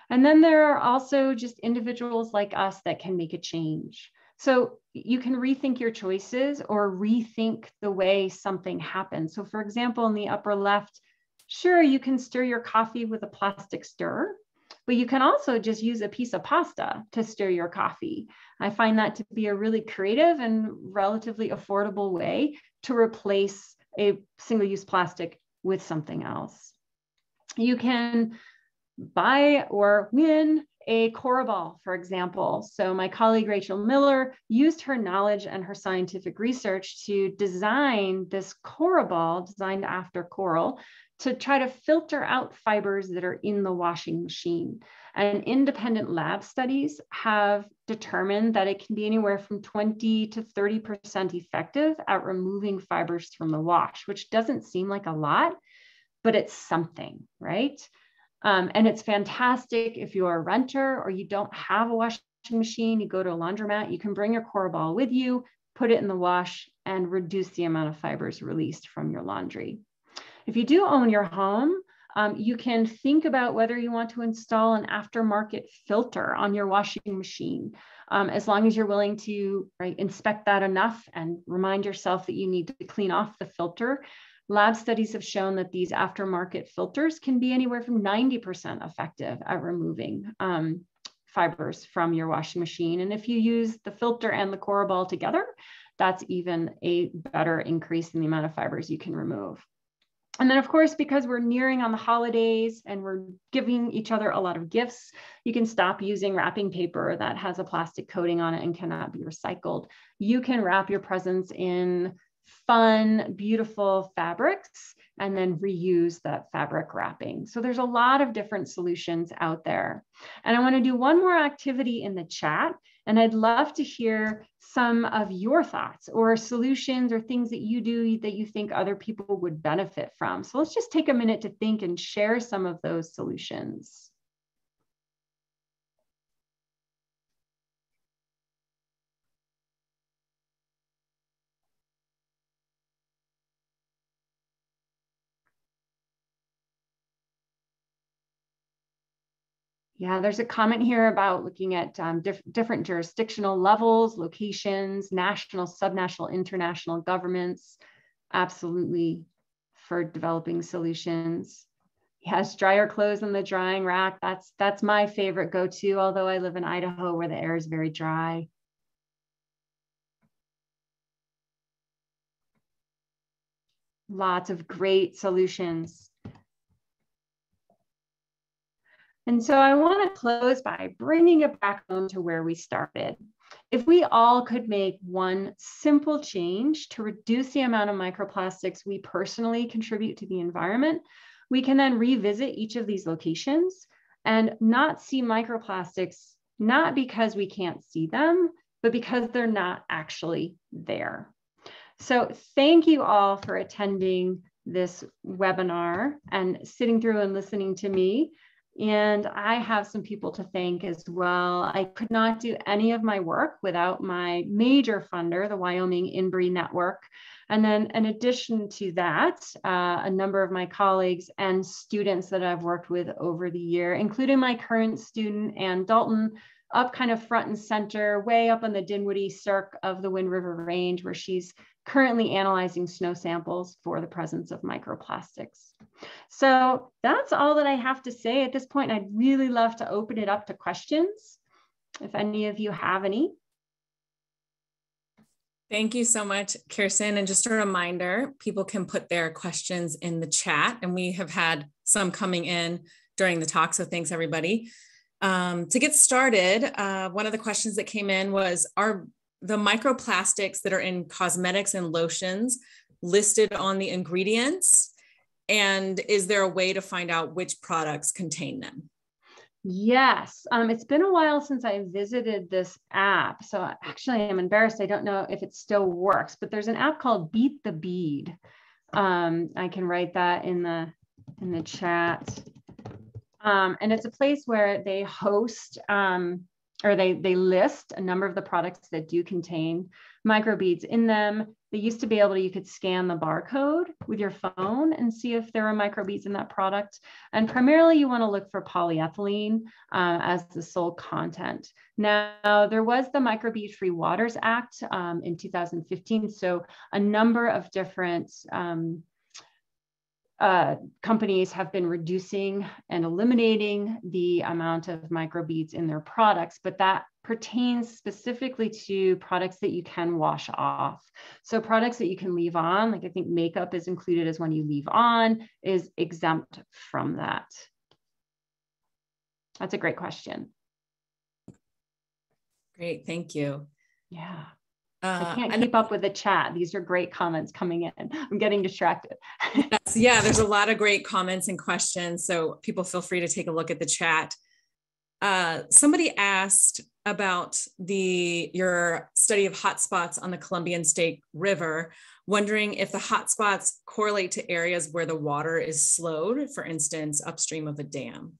S2: And then there are also just individuals like us that can make a change. So you can rethink your choices or rethink the way something happens. So for example, in the upper left, sure, you can stir your coffee with a plastic stir, but you can also just use a piece of pasta to stir your coffee. I find that to be a really creative and relatively affordable way to replace a single-use plastic with something else. You can buy or win a Cora Ball, for example. So my colleague Rachel Miller used her knowledge and her scientific research to design this Cora Ball designed after coral to try to filter out fibers that are in the washing machine. And independent lab studies have determined that it can be anywhere from 20 to 30% effective at removing fibers from the wash, which doesn't seem like a lot, but it's something, right? Um, and it's fantastic if you're a renter or you don't have a washing machine, you go to a laundromat, you can bring your Cora Ball with you, put it in the wash and reduce the amount of fibers released from your laundry. If you do own your home, Um, you can think about whether you want to install an aftermarket filter on your washing machine. Um, as long as you're willing to right, inspect that enough and remind yourself that you need to clean off the filter. Lab studies have shown that these aftermarket filters can be anywhere from 90% effective at removing um, fibers from your washing machine. And if you use the filter and the Cora Ball together, that's even a better increase in the amount of fibers you can remove. And then, of course, because we're nearing on the holidays and we're giving each other a lot of gifts, you can stop using wrapping paper that has a plastic coating on it and cannot be recycled. You can wrap your presents in fun, beautiful fabrics and then reuse that fabric wrapping. So there's a lot of different solutions out there. And I wanna do one more activity in the chat. And I'd love to hear some of your thoughts or solutions or things that you do that you think other people would benefit from. So let's just take a minute to think and share some of those solutions. Yeah, there's a comment here about looking at um, diff different jurisdictional levels, locations, national, subnational, international governments, absolutely for developing solutions. Yes, dryer clothes in the drying rack. That's that's my favorite go-to, although I live in Idaho where the air is very dry. Lots of great solutions. And so I want to close by bringing it back home to where we started. If we all could make one simple change to reduce the amount of microplastics we personally contribute to the environment, we can then revisit each of these locations and not see microplastics, not because we can't see them, but because they're not actually there. So thank you all for attending this webinar and sitting through and listening to me. And I have some people to thank as well. I could not do any of my work without my major funder, the Wyoming INBRE Network. And then, in addition to that, uh, a number of my colleagues and students that I've worked with over the year, including my current student, Ann Dalton, up kind of front and center, way up on the Dinwoody Cirque of the Wind River Range, where she's currently analyzing snow samples for the presence of microplastics. So that's all that I have to say at this point. I'd really love to open it up to questions if any of you have any.
S1: Thank you so much, Kirsten. And just a reminder, people can put their questions in the chat, and we have had some coming in during the talk. So thanks, everybody. Um, to get started, uh, one of the questions that came in was, are the microplastics that are in cosmetics and lotions listed on the ingredients? And is there a way to find out which products contain them?
S2: Yes, um, it's been a while since I visited this app. So actually, I'm embarrassed. I don't know if it still works, but there's an app called Beat the Bead. Um, I can write that in the in the chat. Um, and it's a place where they host um, or they, they list a number of the products that do contain microbeads in them. They used to be able to, you could scan the barcode with your phone and see if there are microbeads in that product. And primarily you wanna look for polyethylene uh, as the sole content. Now, there was the Microbead Free Waters Act um, in 2015. So a number of different um, uh, companies have been reducing and eliminating the amount of microbeads in their products, but that pertains specifically to products that you can wash off. So products that you can leave on, like I think makeup is included as one you leave on, is exempt from that. That's a great question.
S1: Great, thank you.
S2: Yeah. Uh, I can't keep up with the chat. These are great comments coming in. I'm getting distracted.
S1: yes, yeah, there's a lot of great comments and questions. So people feel free to take a look at the chat. Uh, somebody asked about the your study of hotspots on the Columbia and Snake River, wondering if the hotspots correlate to areas where the water is slowed, for instance, upstream of a dam.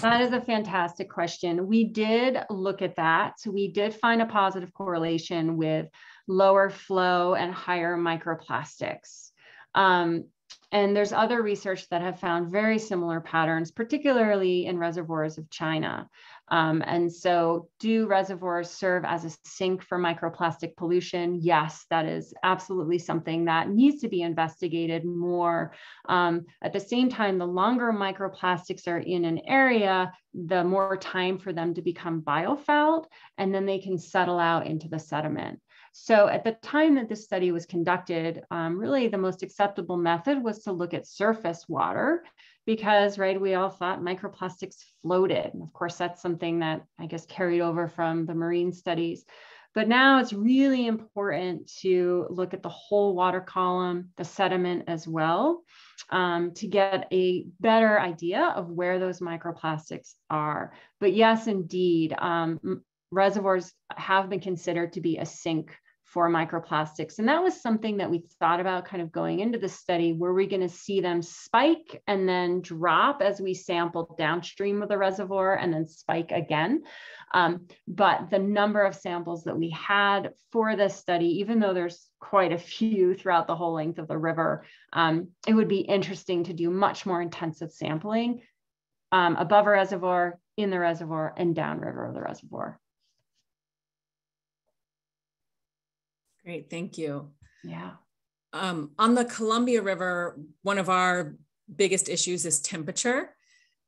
S2: That is a fantastic question. We did look at that. So we did find a positive correlation with lower flow and higher microplastics. Um, and there's other research that have found very similar patterns, particularly in reservoirs of China. Um, and so, do reservoirs serve as a sink for microplastic pollution? Yes, that is absolutely something that needs to be investigated more. Um, at the same time, the longer microplastics are in an area, the more time for them to become biofouled, and then they can settle out into the sediment. So at the time that this study was conducted, um, really the most acceptable method was to look at surface water because, right, we all thought microplastics floated. Of course, that's something that I guess carried over from the marine studies. But now it's really important to look at the whole water column, the sediment as well, um, to get a better idea of where those microplastics are. But yes, indeed, um, reservoirs have been considered to be a sink for microplastics. And that was something that we thought about kind of going into the study. Were we going to see them spike and then drop as we sampled downstream of the reservoir and then spike again? Um, but the number of samples that we had for this study, even though there's quite a few throughout the whole length of the river, um, it would be interesting to do much more intensive sampling um, above a reservoir, in the reservoir, and downriver of the reservoir.
S1: Great, thank you.
S2: Yeah.
S1: Um, on the Columbia River, one of our biggest issues is temperature.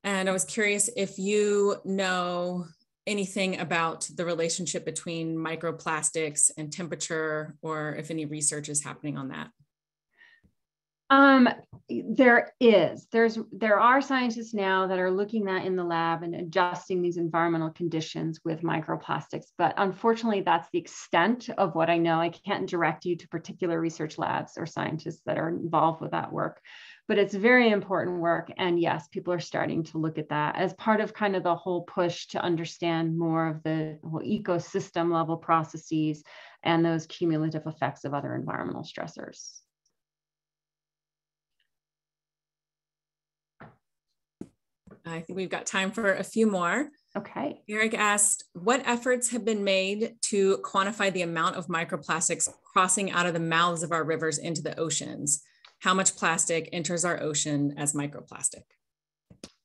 S1: And I was curious if you know anything about the relationship between microplastics and temperature, or if any research is happening on that.
S2: Um, there is. There's there are scientists now that are looking at in the lab and adjusting these environmental conditions with microplastics. But unfortunately, that's the extent of what I know. I can't direct you to particular research labs or scientists that are involved with that work. But it's very important work. And yes, people are starting to look at that as part of kind of the whole push to understand more of the whole ecosystem level processes and those cumulative effects of other environmental stressors.
S1: I think we've got time for a few more.
S2: Okay.
S1: Eric asked, what efforts have been made to quantify the amount of microplastics crossing out of the mouths of our rivers into the oceans? How much plastic enters our ocean as microplastic?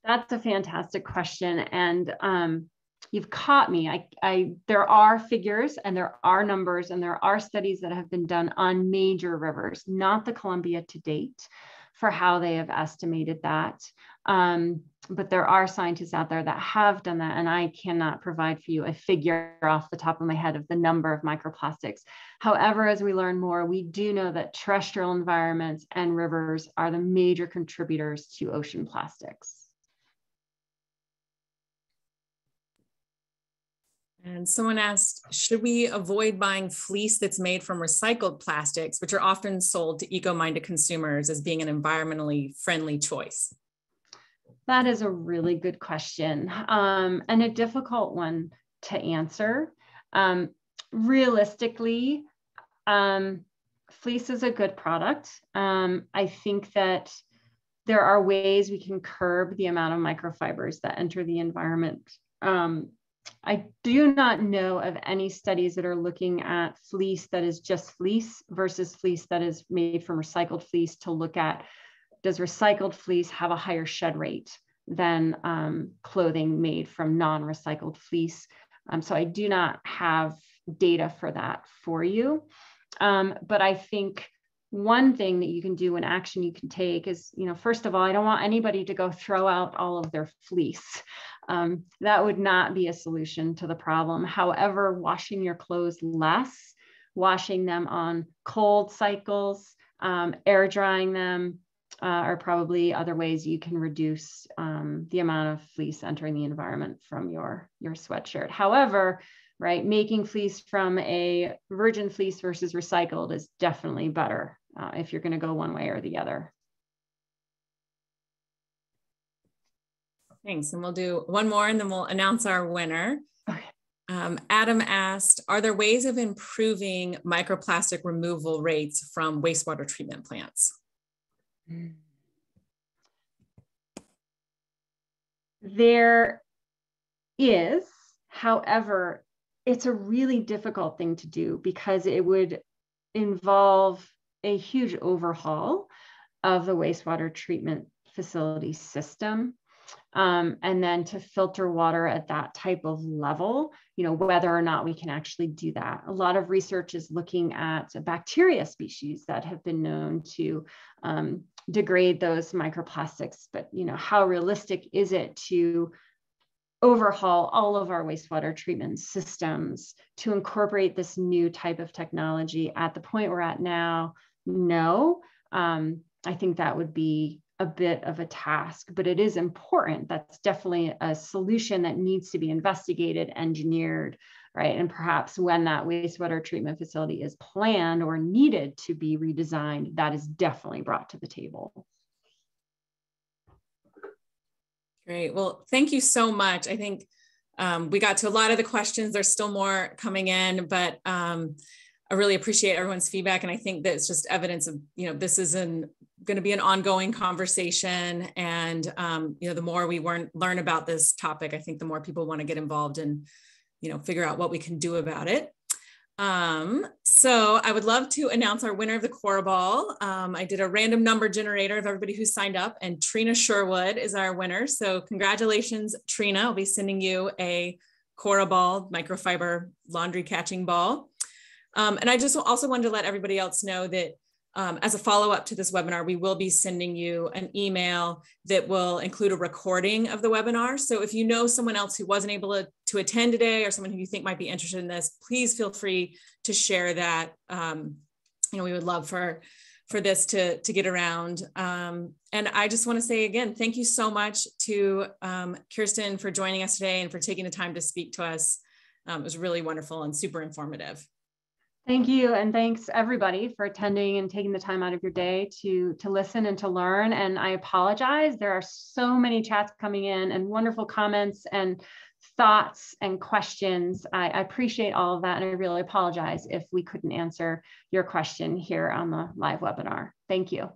S2: That's a fantastic question. And um, you've caught me. I, I, there are figures and there are numbers and there are studies that have been done on major rivers, not the Columbia to date, for how they have estimated that. Um, but there are scientists out there that have done that, and I cannot provide for you a figure off the top of my head of the number of microplastics. However, as we learn more, we do know that terrestrial environments and rivers are the major contributors to ocean plastics.
S1: And someone asked, should we avoid buying fleece that's made from recycled plastics, which are often sold to eco-minded consumers as being an environmentally friendly choice?
S2: That is a really good question um, and a difficult one to answer. Um, realistically, um, fleece is a good product. Um, I think that there are ways we can curb the amount of microfibers that enter the environment. Um, I do not know of any studies that are looking at fleece that is just fleece versus fleece that is made from recycled fleece to look at does recycled fleece have a higher shed rate than um, clothing made from non-recycled fleece? Um, so I do not have data for that for you. Um, but I think one thing that you can do, an action you can take is, you know, first of all, I don't want anybody to go throw out all of their fleece. Um, that would not be a solution to the problem. However, washing your clothes less, washing them on cold cycles, um, air drying them, uh, are probably other ways you can reduce um, the amount of fleece entering the environment from your, your sweatshirt. However, right, making fleece from a virgin fleece versus recycled is definitely better uh, if you're going to go one way or the other.
S1: Thanks. And we'll do one more and then we'll announce our winner. Okay. Um, Adam asked, are there ways of improving microplastic removal rates from wastewater treatment plants?
S2: There is, however, it's a really difficult thing to do because it would involve a huge overhaul of the wastewater treatment facility system. Um, and then to filter water at that type of level, you know, whether or not we can actually do that. A lot of research is looking at bacteria species that have been known to um, degrade those microplastics, but, you know, how realistic is it to overhaul all of our wastewater treatment systems to incorporate this new type of technology at the point we're at now? No. Um, I think that would be a bit of a task, but it is important. That's definitely a solution that needs to be investigated, engineered, right? And perhaps when that wastewater treatment facility is planned or needed to be redesigned, that is definitely brought to the table.
S1: Great. Well, thank you so much. I think um, we got to a lot of the questions. There's still more coming in, but um, I really appreciate everyone's feedback. And I think that it's just evidence of, you know, this is an going to be an ongoing conversation. And, um, you know, the more we learn, learn about this topic, I think the more people want to get involved and, you know, figure out what we can do about it. Um, so I would love to announce our winner of the Cora Ball. Um, I did a random number generator of everybody who signed up and Trina Sherwood is our winner. So congratulations, Trina. I'll be sending you a Cora Ball microfiber laundry catching ball. Um, and I just also wanted to let everybody else know that um, as a follow-up to this webinar, we will be sending you an email that will include a recording of the webinar. So if you know someone else who wasn't able to, to attend today or someone who you think might be interested in this, please feel free to share that. Um, you know, we would love for, for this to, to get around. Um, and I just wanna say again, thank you so much to um, Kirsten for joining us today and for taking the time to speak to us. Um, it was really wonderful and super informative.
S2: Thank you. And thanks everybody for attending and taking the time out of your day to, to listen and to learn. And I apologize. There are so many chats coming in and wonderful comments and thoughts and questions. I, I appreciate all of that. And I really apologize if we couldn't answer your question here on the live webinar. Thank you.